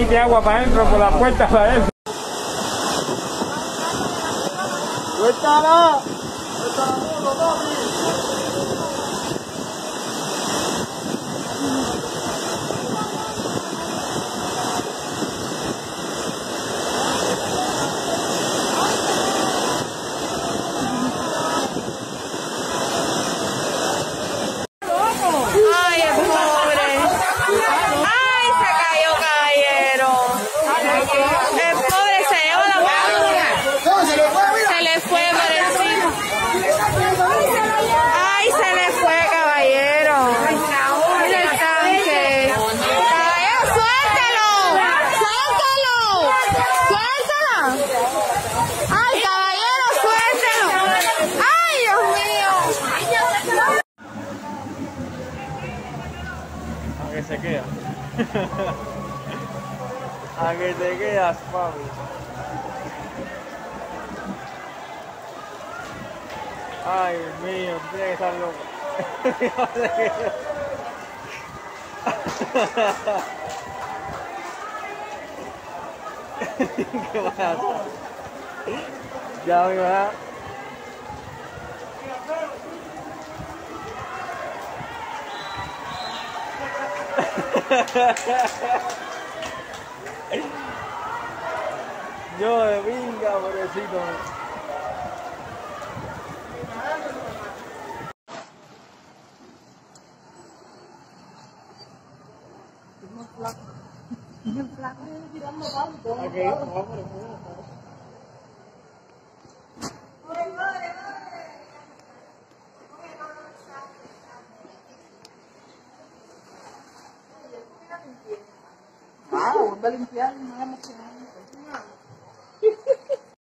mete agua para adentro, por la puerta para adentro. ¡Suéltala! Ay, el pobre. Ay, se cayó, caballero. El pobre se llevó la mano. Se le fue por encima. Ay, se le fue, caballero. Mira el tanque. Caballero, suéltalo. Suéltalo. Suéltalo. Ay, caballero, suéltalo. Ay, Dios mío. A que se queda. A que te quedas, papi. Ay, Dios mío, tiene que estar loco. ¿Qué vas a hacer? Ya, mi mamá. Yo de pinga, pobrecito. Okay, vamos. Ah, a limpiar, no